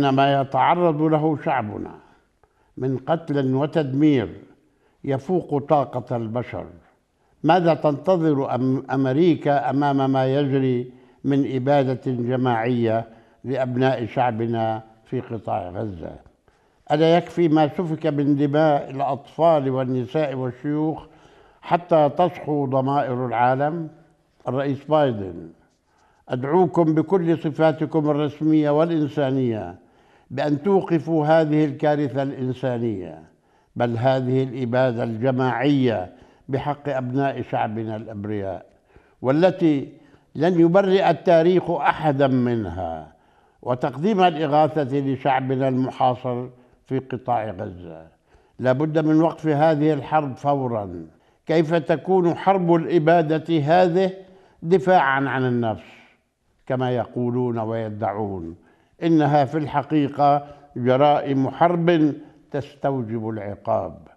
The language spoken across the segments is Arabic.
ما يتعرض له شعبنا من قتل وتدمير يفوق طاقة البشر. ماذا تنتظر أمريكا أمام ما يجري من إبادة جماعية لأبناء شعبنا في قطاع غزة؟ ألا يكفي ما سفك من دماء الأطفال والنساء والشيوخ حتى تصحو ضمائر العالم؟ الرئيس بايدن أدعوكم بكل صفاتكم الرسمية والإنسانية بأن توقفوا هذه الكارثة الإنسانية بل هذه الإبادة الجماعية بحق أبناء شعبنا الأبرياء والتي لن يبرئ التاريخ أحدا منها وتقديم الإغاثة لشعبنا المحاصر في قطاع غزة. لابد من وقف هذه الحرب فورا. كيف تكون حرب الإبادة هذه؟ دفاعا عن النفس كما يقولون ويدعون. إنها في الحقيقة جرائم حرب تستوجب العقاب.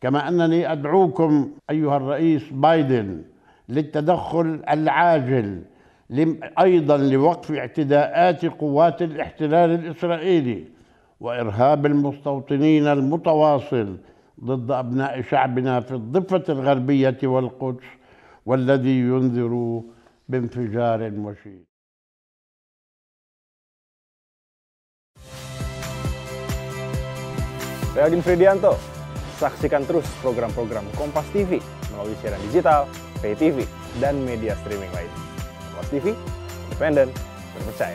كما أنني أدعوكم أيها الرئيس بايدن للتدخل العاجل أيضا لوقف اعتداءات قوات الاحتلال الإسرائيلي وإرهاب المستوطنين المتواصل ضد أبناء شعبنا في الضفة الغربية والقدس والذي ينذر بانفجار وشيد Reagin Fredianto, saksikan terus program-program Kompas TV melalui siaran digital, pay TV, dan media streaming lain. Kompas TV, independen, terpercaya.